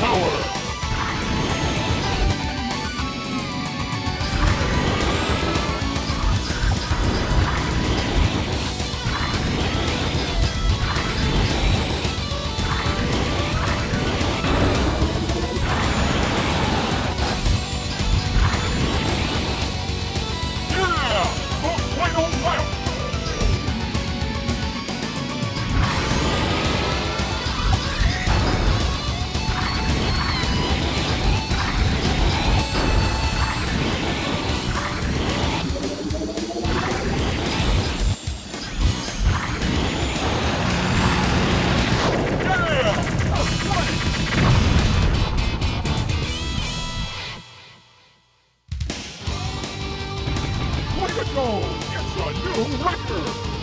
Power! It's a new record!